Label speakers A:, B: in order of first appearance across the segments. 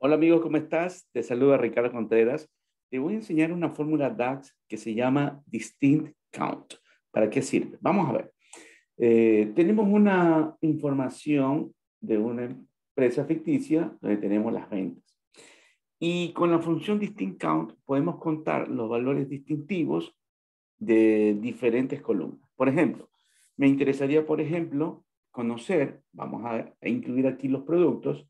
A: Hola amigo, ¿cómo estás? Te saluda Ricardo Contreras. Te voy a enseñar una fórmula DAX que se llama Distinct Count. ¿Para qué sirve? Vamos a ver. Eh, tenemos una información de una empresa ficticia donde tenemos las ventas. Y con la función Distinct Count podemos contar los valores distintivos de diferentes columnas. Por ejemplo, me interesaría, por ejemplo, conocer, vamos a incluir aquí los productos,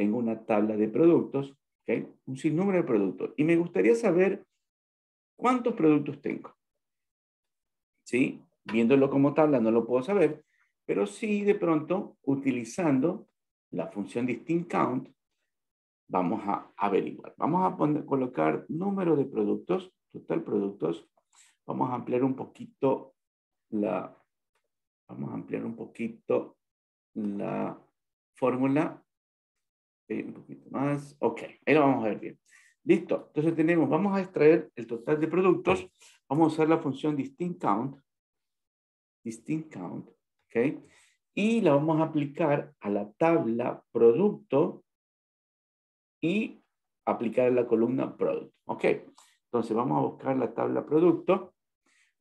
A: tengo una tabla de productos, ¿okay? un sinnúmero de productos, y me gustaría saber cuántos productos tengo. ¿Sí? Viéndolo como tabla no lo puedo saber, pero sí de pronto utilizando la función distinct count vamos a averiguar. Vamos a poner, colocar número de productos, total productos. Vamos a ampliar un poquito la, vamos a ampliar un poquito la fórmula más. Ok, ahí lo vamos a ver bien. Listo. Entonces tenemos, vamos a extraer el total de productos. Vamos a usar la función distinct count. Distinct count. Ok. Y la vamos a aplicar a la tabla producto y aplicar a la columna product. Ok. Entonces vamos a buscar la tabla producto.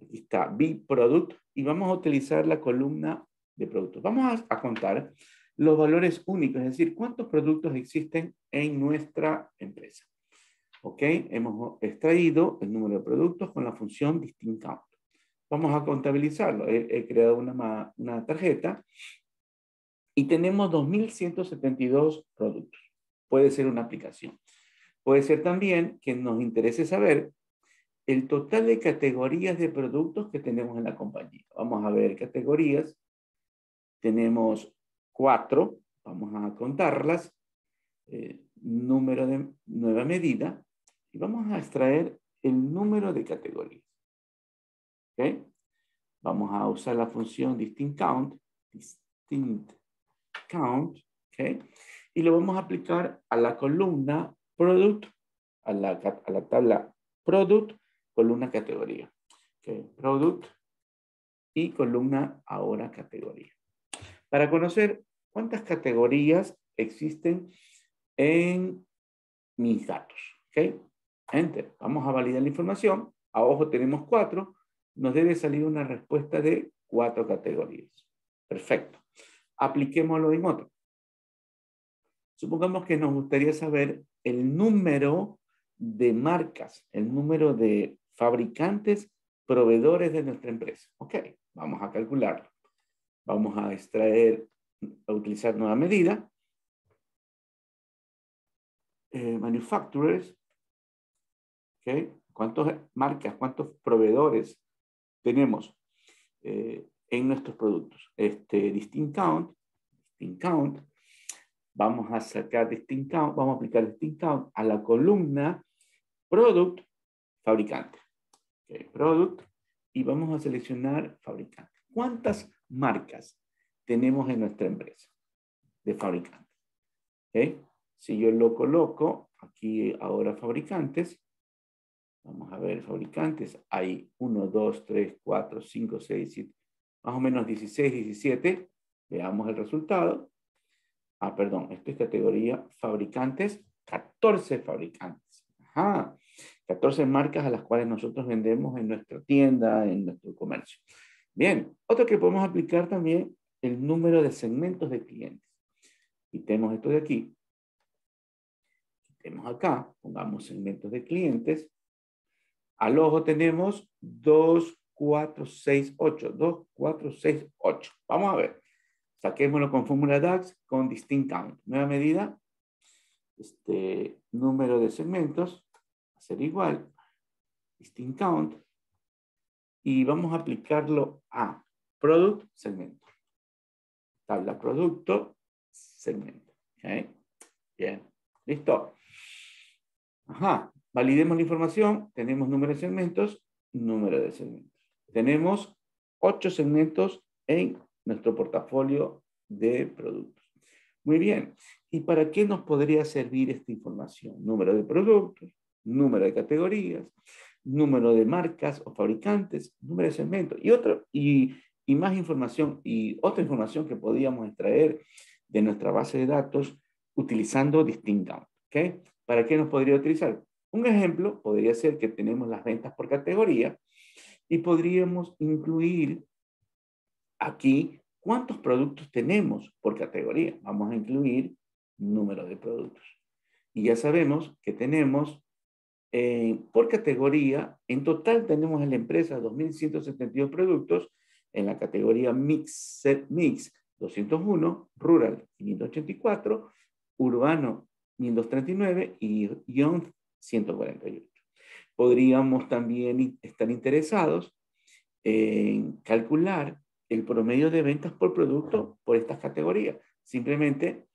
A: Aquí está B product y vamos a utilizar la columna de productos. Vamos a, a contar los valores únicos, es decir, cuántos productos existen en nuestra empresa. ¿Ok? Hemos extraído el número de productos con la función distinct count. Vamos a contabilizarlo. He, creado una, una tarjeta y tenemos 2.172 productos. Puede ser una aplicación. Puede ser también que nos interese saber el total de categorías de productos que tenemos en la compañía. Vamos a ver categorías. Tenemos cuatro, vamos a contarlas, eh, número de nueva medida, y vamos a extraer el número de categorías. ¿Ok? Vamos a usar la función distinct count, distinct count, ¿ok? Y lo vamos a aplicar a la columna product, a la, a la tabla product, columna categoría. ¿Ok? Product y columna ahora categoría. Para conocer ¿Cuántas categorías existen en mis datos? ¿Ok? Enter. Vamos a validar la información. A ojo tenemos cuatro. Nos debe salir una respuesta de cuatro categorías. Perfecto. Apliquémoslo en otro. Supongamos que nos gustaría saber el número de marcas, el número de fabricantes, proveedores de nuestra empresa. Ok, vamos a calcularlo. Vamos a extraer a utilizar nueva medida. Eh, manufacturers, ¿okay? ¿Cuántas marcas, cuántos proveedores tenemos eh, en nuestros productos? Este, distinct count, distinct count, vamos a sacar distinct count, vamos a aplicar distinct count a la columna product, fabricante. Okay, product, y vamos a seleccionar fabricante. ¿Cuántas marcas tenemos en nuestra empresa de fabricantes. Si yo lo coloco aquí ahora fabricantes, vamos a ver fabricantes, hay 1, 2, 3, 4, 5, 6, 7, más o menos 16, 17. Veamos el resultado. Ah, perdón, esto es categoría fabricantes, 14 fabricantes. Ajá, 14 marcas a las cuales nosotros vendemos en nuestra tienda, en nuestro comercio. Bien, otro que podemos aplicar también el número de segmentos de clientes. Quitemos esto de aquí. Quitemos acá, pongamos segmentos de clientes. Al ojo tenemos 2, 4, 6, 8. 2, 4, 6, 8. Vamos a ver. Saquémoslo con fórmula DAX con distinct count. Nueva medida. Este número de segmentos va a ser igual. Distinct count. Y vamos a aplicarlo a product segmento tabla producto, segmento. Bien, listo. Ajá, validemos la información. Tenemos número de segmentos, número de segmentos. Tenemos ocho segmentos en nuestro portafolio de productos. Muy bien. ¿Y para qué nos podría servir esta información? Número de productos, número de categorías, número de marcas o fabricantes, número de segmentos y otro. Y más información y otra información que podíamos extraer de nuestra base de datos utilizando Distinct ¿Ok? ¿Para qué nos podría utilizar? Un ejemplo podría ser que tenemos las ventas por categoría y podríamos incluir aquí cuántos productos tenemos por categoría. Vamos a incluir número de productos. Y ya sabemos que tenemos eh, por categoría, en total tenemos en la empresa 2.172 productos, en la categoría Mix, Mix 201, Rural 584, Urbano 539 y Young 148. Podríamos también estar interesados en calcular el promedio de ventas por producto por estas categorías. Simplemente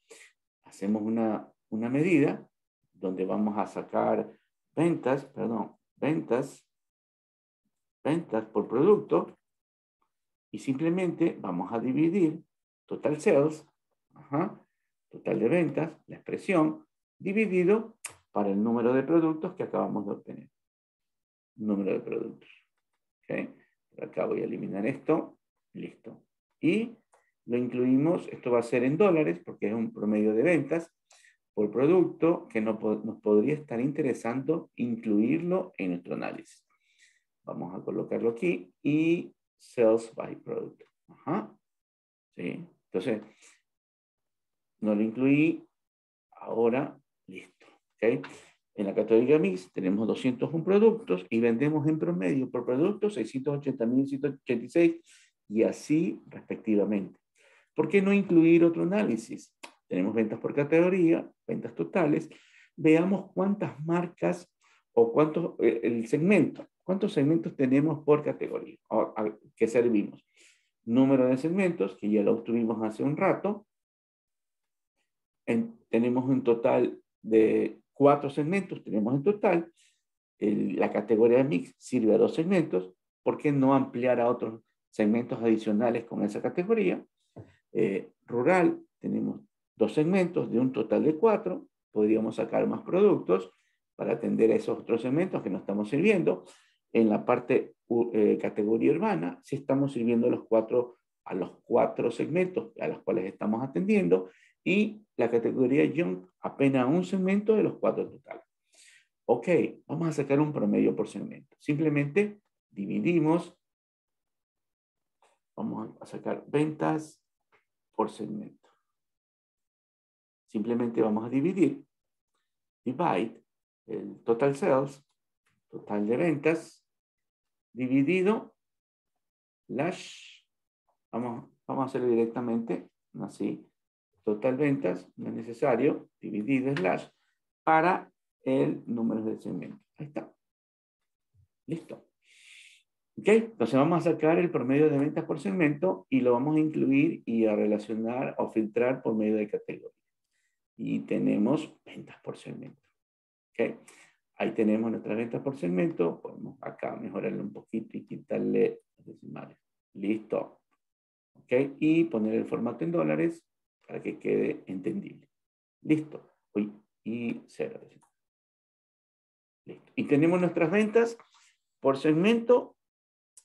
A: hacemos una, una medida donde vamos a sacar ventas, perdón, ventas, ventas por producto y simplemente vamos a dividir total sales, total de ventas, la expresión, dividido para el número de productos que acabamos de obtener. Número de productos. ¿Okay? Por acá voy a eliminar esto. Listo. Y lo incluimos, esto va a ser en dólares porque es un promedio de ventas por producto que nos, podría estar interesando incluirlo en nuestro análisis. Vamos a colocarlo aquí y sales by product. Ajá. ¿Sí? Entonces, no lo incluí. Ahora, listo. ¿Okay? En la categoría Mix tenemos 201 productos y vendemos en promedio por producto 680.186 y así respectivamente. ¿Por qué no incluir otro análisis? Tenemos ventas por categoría, ventas totales. Veamos cuántas marcas o cuántos, eh, el segmento, cuántos segmentos tenemos por categoría que servimos. Número de segmentos, que ya lo obtuvimos hace un rato. tenemos un total de cuatro segmentos, tenemos en total. la categoría de mix sirve a dos segmentos. ¿Por qué no ampliar a otros segmentos adicionales con esa categoría? Eh, rural, tenemos dos segmentos de un total de cuatro, podríamos sacar más productos para atender a esos otros segmentos que no estamos sirviendo. En la parte eh, categoría urbana, sí estamos sirviendo los cuatro, a los cuatro segmentos a los cuales estamos atendiendo y la categoría Young apenas un segmento de los cuatro totales. Ok, vamos a sacar un promedio por segmento. Simplemente dividimos, vamos a sacar ventas por segmento. Simplemente vamos a dividir, divide, el total sales, total de ventas, dividido, slash, vamos, vamos a hacerlo directamente, así, total ventas, no es necesario, dividido, slash, para el número de segmento. Ahí está. Listo. ¿Ok? Entonces vamos a sacar el promedio de ventas por segmento y lo vamos a incluir y a relacionar o filtrar por medio de categoría y tenemos ventas por segmento. ¿Okay? Ahí tenemos nuestras ventas por segmento. Podemos acá mejorarle un poquito y quitarle los decimales. Listo. ¿Ok? Y poner el formato en dólares para que quede entendible. Listo. Uy, y cero. Listo. Y tenemos nuestras ventas por segmento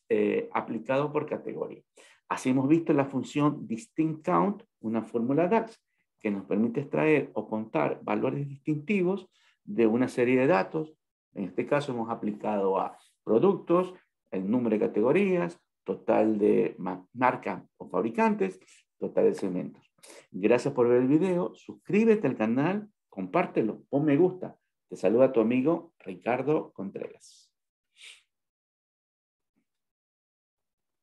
A: eh, aplicado por categoría. Así hemos visto la función distinct count, una fórmula DAX, que nos permite extraer o contar valores distintivos de una serie de datos. En este caso hemos aplicado a productos, el número de categorías, total de marcas o fabricantes, total de segmentos. Gracias por ver el video, suscríbete al canal, compártelo, pon me gusta. Te saluda tu amigo Ricardo Contreras.